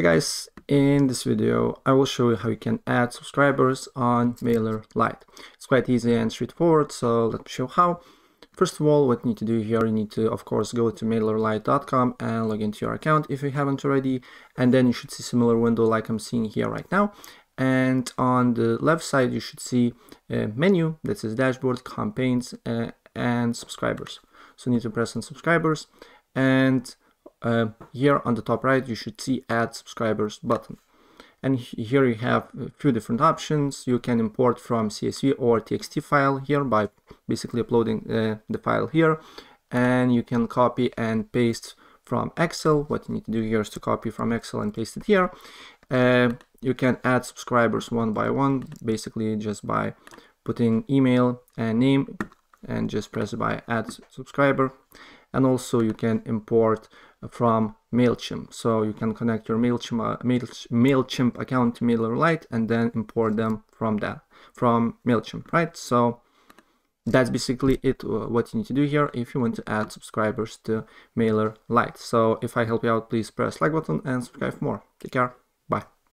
Hey guys, in this video I will show you how you can add subscribers on MailerLite. It's quite easy and straightforward, so let me show how. First of all, what you need to do here, you need to of course go to MailerLite.com and log into your account if you haven't already, and then you should see similar window like I'm seeing here right now. And on the left side you should see a menu that says dashboard, campaigns, uh, and subscribers. So you need to press on subscribers and uh, here on the top right you should see add subscribers button. And here you have a few different options. You can import from csv or txt file here by basically uploading uh, the file here. And you can copy and paste from excel. What you need to do here is to copy from excel and paste it here. Uh, you can add subscribers one by one basically just by putting email and name and just press by add subscriber. And also you can import from MailChimp. So you can connect your MailChimp, uh, MailChimp account to MailerLite and then import them from that, from MailChimp, right? So that's basically it, uh, what you need to do here if you want to add subscribers to MailerLite. So if I help you out, please press like button and subscribe for more. Take care. Bye.